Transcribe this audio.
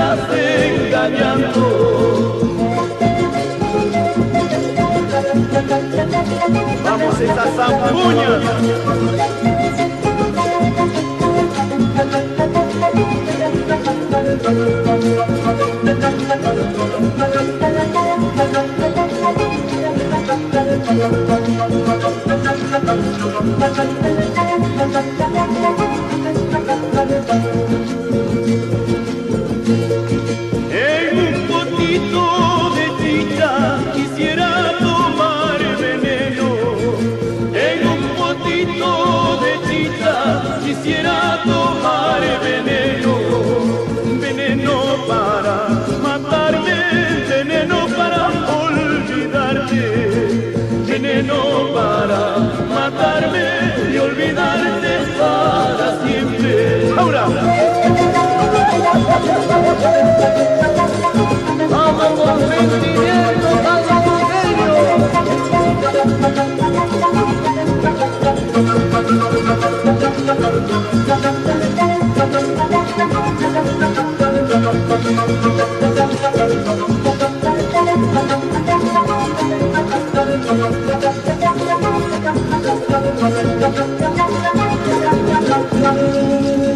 me estás engañando. Vamos esas zampuñas. you know Thank you.